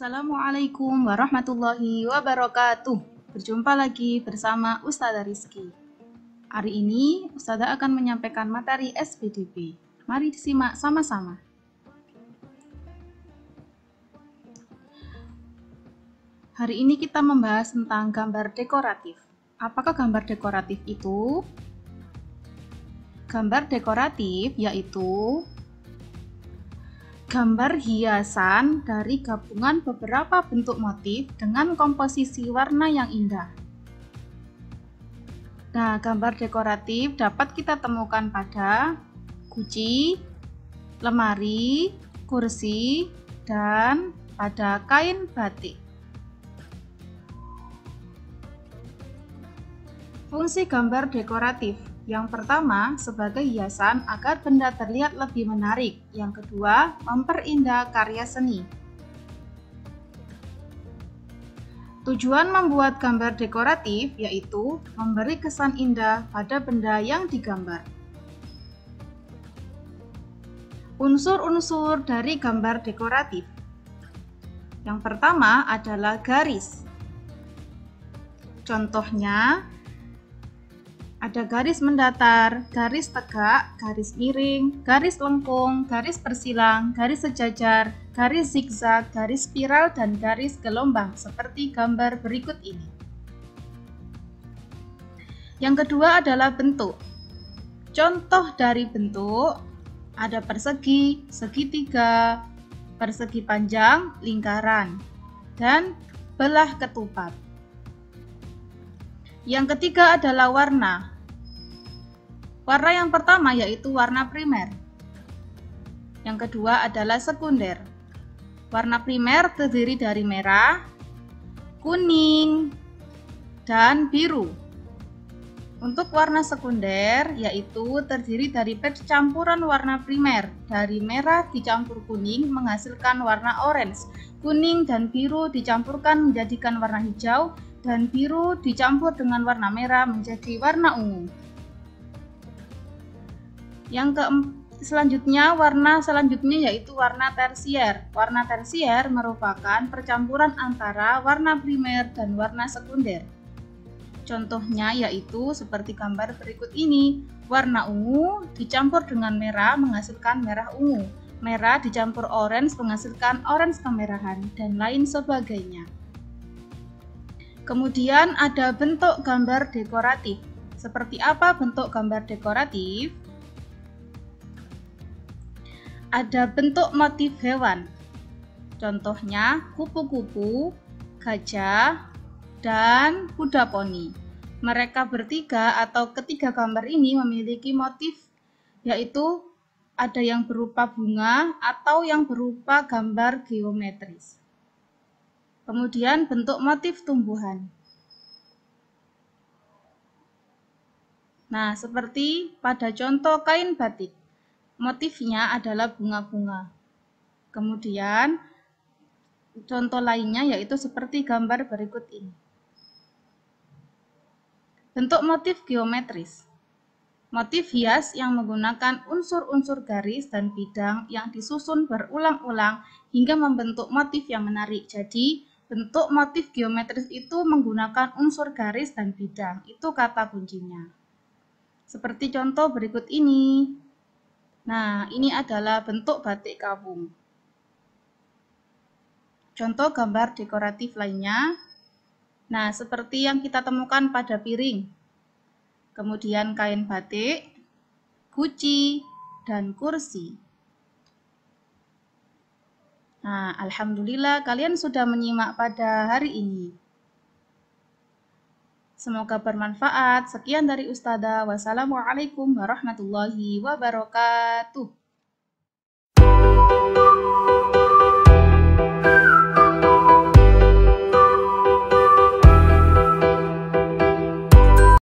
Assalamualaikum warahmatullahi wabarakatuh. Berjumpa lagi bersama Ustazah Rizky. Hari ini Ustazah akan menyampaikan materi SPDP. Mari disimak sama-sama. Hari ini kita membahas tentang gambar dekoratif. Apakah gambar dekoratif itu? Gambar dekoratif yaitu gambar hiasan dari gabungan beberapa bentuk motif dengan komposisi warna yang indah. Nah, gambar dekoratif dapat kita temukan pada guci, lemari, kursi, dan pada kain batik. Fungsi gambar dekoratif yang pertama, sebagai hiasan agar benda terlihat lebih menarik. Yang kedua, memperindah karya seni. Tujuan membuat gambar dekoratif yaitu memberi kesan indah pada benda yang digambar. Unsur-unsur dari gambar dekoratif. Yang pertama adalah garis. Contohnya, ada garis mendatar, garis tegak, garis miring, garis lengkung, garis persilang, garis sejajar, garis zigzag, garis spiral, dan garis gelombang seperti gambar berikut ini. Yang kedua adalah bentuk. Contoh dari bentuk ada persegi, segitiga, persegi panjang, lingkaran, dan belah ketupat. Yang ketiga adalah warna. Warna yang pertama yaitu warna primer. Yang kedua adalah sekunder. Warna primer terdiri dari merah, kuning, dan biru. Untuk warna sekunder yaitu terdiri dari percampuran warna primer. Dari merah dicampur kuning menghasilkan warna orange. Kuning dan biru dicampurkan menjadikan warna hijau dan biru dicampur dengan warna merah menjadi warna ungu. Yang ke selanjutnya warna selanjutnya yaitu warna tersier. Warna tersier merupakan percampuran antara warna primer dan warna sekunder. Contohnya yaitu seperti gambar berikut ini. Warna ungu dicampur dengan merah menghasilkan merah ungu. Merah dicampur orange menghasilkan orange kemerahan dan lain sebagainya. Kemudian ada bentuk gambar dekoratif. Seperti apa bentuk gambar dekoratif? Ada bentuk motif hewan. Contohnya kupu-kupu, gajah, dan kuda poni. Mereka bertiga atau ketiga gambar ini memiliki motif yaitu ada yang berupa bunga atau yang berupa gambar geometris. Kemudian bentuk motif tumbuhan. Nah, seperti pada contoh kain batik. Motifnya adalah bunga-bunga. Kemudian contoh lainnya yaitu seperti gambar berikut ini. Bentuk motif geometris. Motif hias yang menggunakan unsur-unsur garis dan bidang yang disusun berulang-ulang hingga membentuk motif yang menarik. Jadi, Bentuk motif geometris itu menggunakan unsur garis dan bidang. Itu kata kuncinya. Seperti contoh berikut ini. Nah, ini adalah bentuk batik kawung. Contoh gambar dekoratif lainnya. Nah, seperti yang kita temukan pada piring. Kemudian kain batik, guci, dan kursi. Nah, Alhamdulillah kalian sudah menyimak pada hari ini. Semoga bermanfaat. Sekian dari Ustazah. Wassalamualaikum warahmatullahi wabarakatuh.